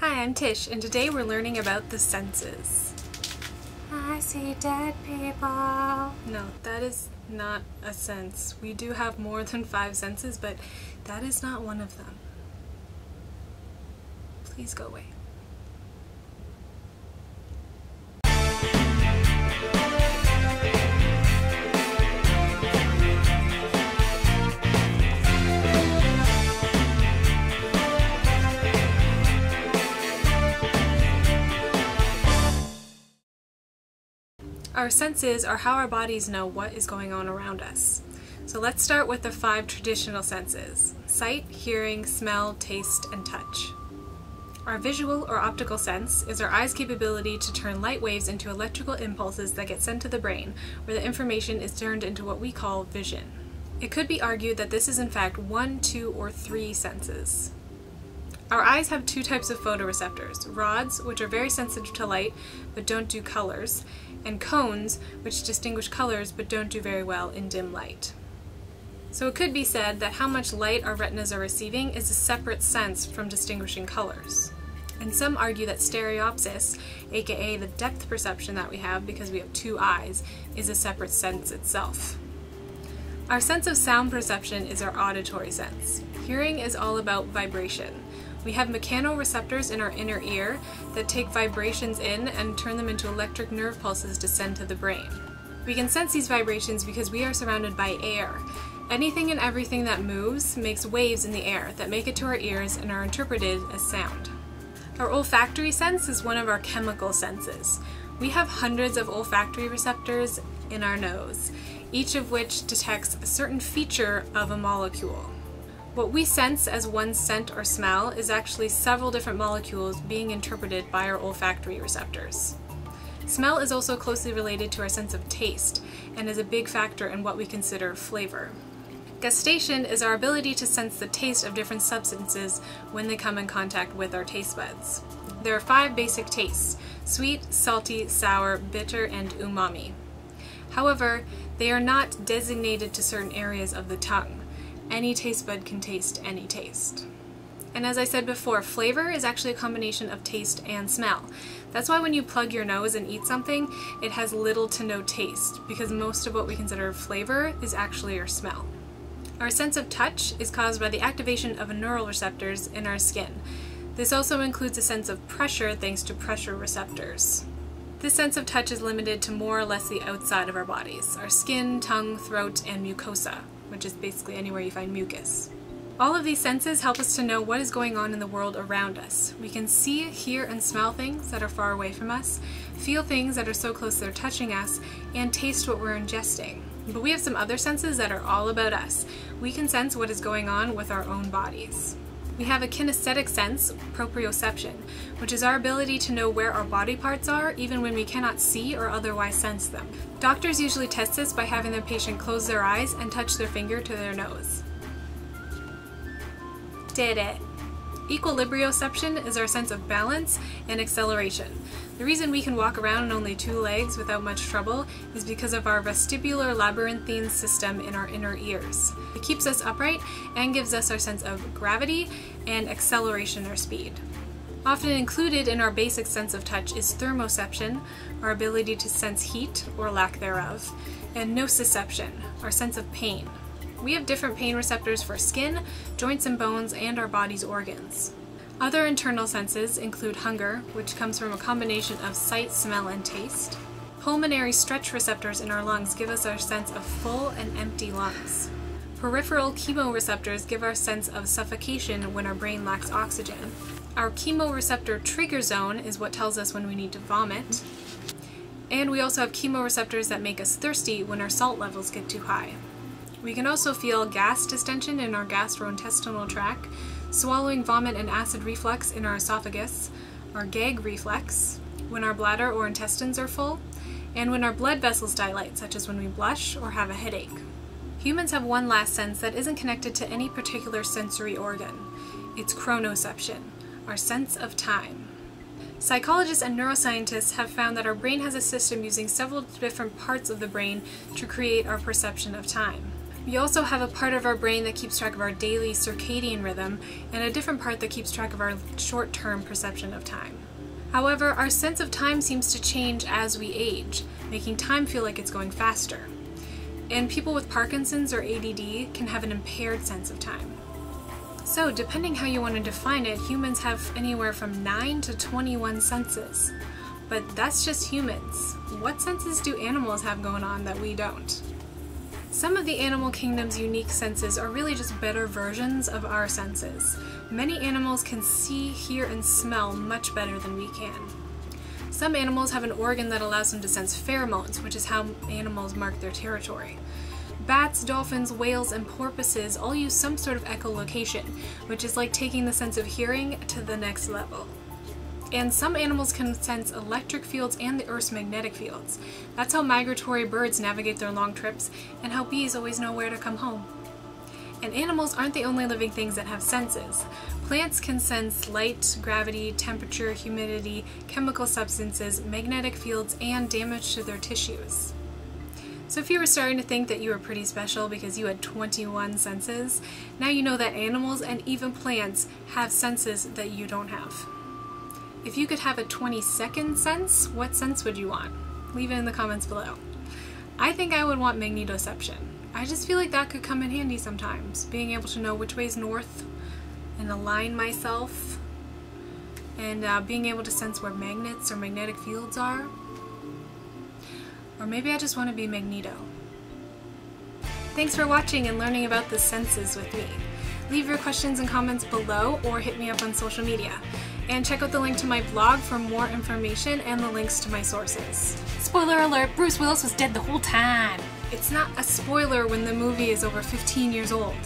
Hi, I'm Tish, and today we're learning about the senses. I see dead people. No, that is not a sense. We do have more than five senses, but that is not one of them. Please go away. Our senses are how our bodies know what is going on around us. So let's start with the five traditional senses sight, hearing, smell, taste, and touch. Our visual or optical sense is our eye's capability to turn light waves into electrical impulses that get sent to the brain, where the information is turned into what we call vision. It could be argued that this is in fact one, two, or three senses. Our eyes have two types of photoreceptors rods, which are very sensitive to light but don't do colors, and cones, which distinguish colors but don't do very well in dim light. So it could be said that how much light our retinas are receiving is a separate sense from distinguishing colors. And some argue that stereopsis, aka the depth perception that we have because we have two eyes, is a separate sense itself. Our sense of sound perception is our auditory sense. Hearing is all about vibration. We have mechanoreceptors in our inner ear that take vibrations in and turn them into electric nerve pulses to send to the brain. We can sense these vibrations because we are surrounded by air. Anything and everything that moves makes waves in the air that make it to our ears and are interpreted as sound. Our olfactory sense is one of our chemical senses. We have hundreds of olfactory receptors in our nose, each of which detects a certain feature of a molecule. What we sense as one scent or smell is actually several different molecules being interpreted by our olfactory receptors. Smell is also closely related to our sense of taste and is a big factor in what we consider flavor. Gustation is our ability to sense the taste of different substances when they come in contact with our taste buds. There are five basic tastes sweet, salty, sour, bitter, and umami. However, they are not designated to certain areas of the tongue any taste bud can taste any taste. And as I said before, flavor is actually a combination of taste and smell. That's why when you plug your nose and eat something, it has little to no taste, because most of what we consider flavor is actually our smell. Our sense of touch is caused by the activation of neural receptors in our skin. This also includes a sense of pressure thanks to pressure receptors. This sense of touch is limited to more or less the outside of our bodies, our skin, tongue, throat, and mucosa which is basically anywhere you find mucus. All of these senses help us to know what is going on in the world around us. We can see, hear, and smell things that are far away from us, feel things that are so close they're touching us, and taste what we're ingesting. But we have some other senses that are all about us. We can sense what is going on with our own bodies. We have a kinesthetic sense, proprioception, which is our ability to know where our body parts are even when we cannot see or otherwise sense them. Doctors usually test this by having their patient close their eyes and touch their finger to their nose. Did it! Equilibrioception is our sense of balance and acceleration. The reason we can walk around on only two legs without much trouble is because of our vestibular labyrinthine system in our inner ears. It keeps us upright and gives us our sense of gravity and acceleration or speed. Often included in our basic sense of touch is thermoception, our ability to sense heat or lack thereof, and nociception, our sense of pain. We have different pain receptors for skin, joints and bones, and our body's organs. Other internal senses include hunger, which comes from a combination of sight, smell, and taste. Pulmonary stretch receptors in our lungs give us our sense of full and empty lungs. Peripheral chemoreceptors give our sense of suffocation when our brain lacks oxygen. Our chemoreceptor trigger zone is what tells us when we need to vomit. And we also have chemoreceptors that make us thirsty when our salt levels get too high. We can also feel gas distension in our gastrointestinal tract, swallowing vomit and acid reflux in our esophagus, our gag reflex, when our bladder or intestines are full, and when our blood vessels dilate, such as when we blush or have a headache. Humans have one last sense that isn't connected to any particular sensory organ. It's chronoception, our sense of time. Psychologists and neuroscientists have found that our brain has a system using several different parts of the brain to create our perception of time. We also have a part of our brain that keeps track of our daily circadian rhythm and a different part that keeps track of our short term perception of time. However, our sense of time seems to change as we age, making time feel like it's going faster. And people with Parkinson's or ADD can have an impaired sense of time. So, depending how you want to define it, humans have anywhere from 9 to 21 senses. But that's just humans. What senses do animals have going on that we don't? Some of the animal kingdom's unique senses are really just better versions of our senses. Many animals can see, hear, and smell much better than we can. Some animals have an organ that allows them to sense pheromones, which is how animals mark their territory. Bats, dolphins, whales, and porpoises all use some sort of echolocation, which is like taking the sense of hearing to the next level. And some animals can sense electric fields and the Earth's magnetic fields. That's how migratory birds navigate their long trips, and how bees always know where to come home. And animals aren't the only living things that have senses. Plants can sense light, gravity, temperature, humidity, chemical substances, magnetic fields, and damage to their tissues. So if you were starting to think that you were pretty special because you had 21 senses, now you know that animals and even plants have senses that you don't have. If you could have a 22nd sense, what sense would you want? Leave it in the comments below. I think I would want magnetoception. I just feel like that could come in handy sometimes, being able to know which way is north and align myself and uh, being able to sense where magnets or magnetic fields are. Or maybe I just want to be Magneto. Thanks for watching and learning about the senses with me. Leave your questions and comments below or hit me up on social media. And check out the link to my blog for more information and the links to my sources. Spoiler alert, Bruce Willis was dead the whole time. It's not a spoiler when the movie is over 15 years old.